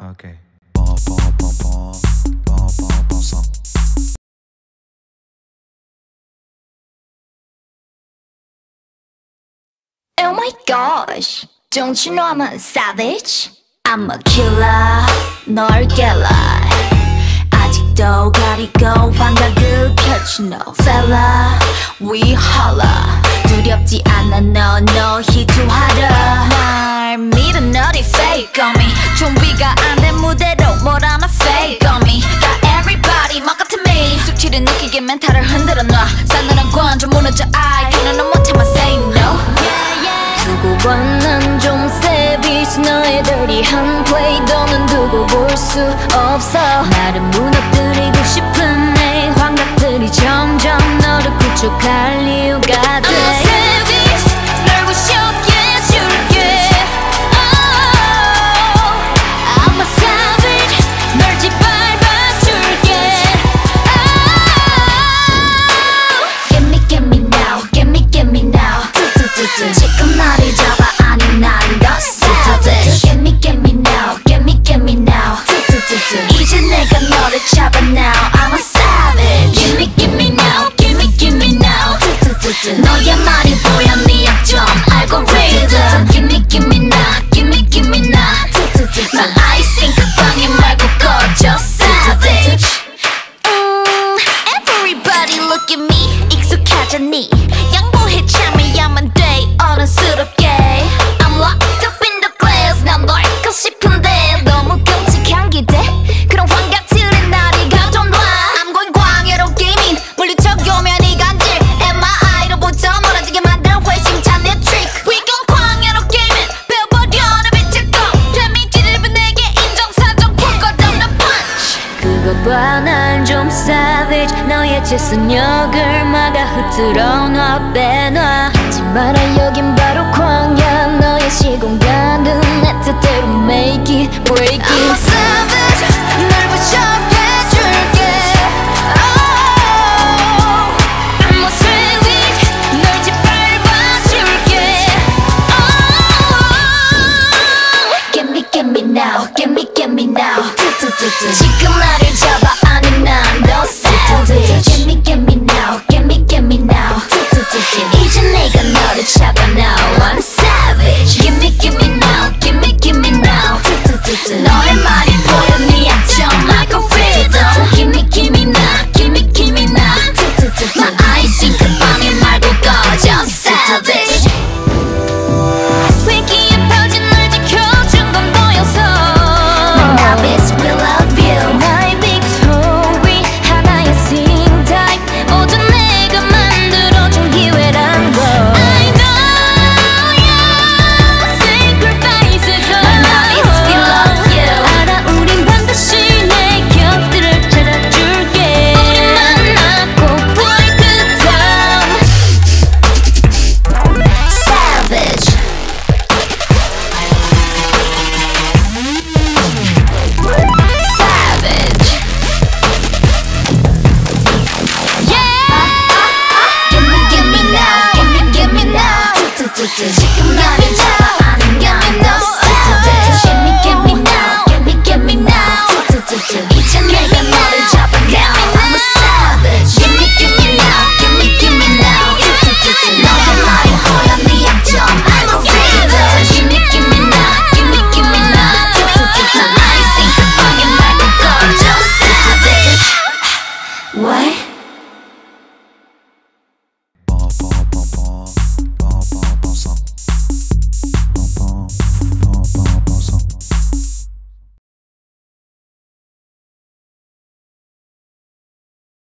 Okay. Ba, ba, ba, ba. Ba, ba, ba, sa. Oh my gosh, don't you know I'm a savage? I'm a killer, 널 깨라 아직도 가리고 환각을 펼친 no fella We holla 두렵지 않아 너, 너 희투하라 날 믿어 너리 fake on me 준비가 안 된 무 멘탈을 흔들어 놔. 싸늘한 관좀 무너져 I can't no more time I say no. 두고 봐난좀 savage 너의 dirty한 play 너는 두고 볼 수 없어. 나를 무너뜨리고 싶은 내 환각들이 점점 너를 구축할 이유가 돼 look at me 익숙하잖니 양보해 참여야만 돼 어른스럽게. I'm locked up in the glass 난 넓고 싶은데. 너무 끔찍한 기대 그런 환각들의 나를 가져놔 I'm going 광야로 게이밍 물리적이오면 이 간질. MRI로부터 멀어지게 만들 회심찬 내 트릭 We gon' 광야로 게이밍 배워버려 내 빛을 꺼 데미지를 분 내게 인정사정 풀거없는 punch. 그거 봐난 좀 savage. 너의 재선역을 막아 흐트러 놔 빼놔. 하지 마라 여긴